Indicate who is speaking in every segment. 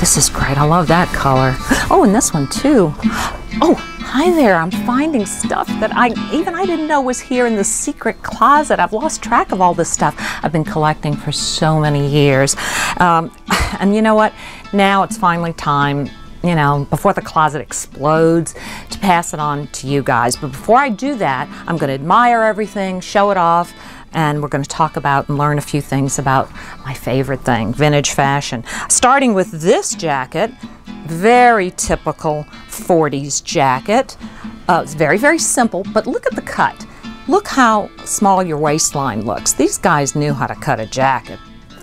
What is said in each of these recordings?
Speaker 1: this is great. I love that color. Oh, and this one too. Oh, hi there. I'm finding stuff that I even I didn't know was here in the secret closet. I've lost track of all this stuff I've been collecting for so many years. Um, and you know what? Now it's finally time you know, before the closet explodes, to pass it on to you guys. But before I do that, I'm going to admire everything, show it off, and we're going to talk about and learn a few things about my favorite thing, vintage fashion. Starting with this jacket, very typical 40s jacket. Uh, it's very, very simple, but look at the cut. Look how small your waistline looks. These guys knew how to cut a jacket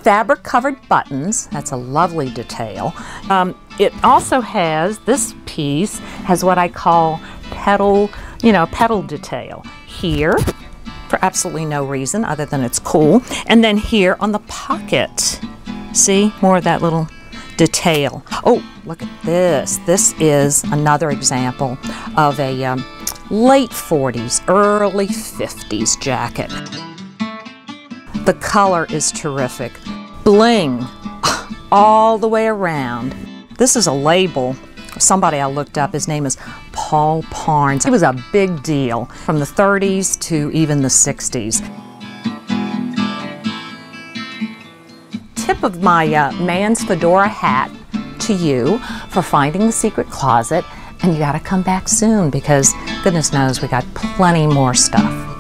Speaker 1: fabric covered buttons. That's a lovely detail. Um, it also has, this piece has what I call petal, you know, petal detail. Here, for absolutely no reason other than it's cool. And then here on the pocket, see, more of that little detail. Oh, look at this. This is another example of a um, late 40s, early 50s jacket. The color is terrific. Bling all the way around. This is a label. Somebody I looked up, his name is Paul Parnes. He was a big deal from the 30s to even the 60s. Tip of my uh, man's fedora hat to you for finding the secret closet and you got to come back soon because goodness knows we got plenty more stuff.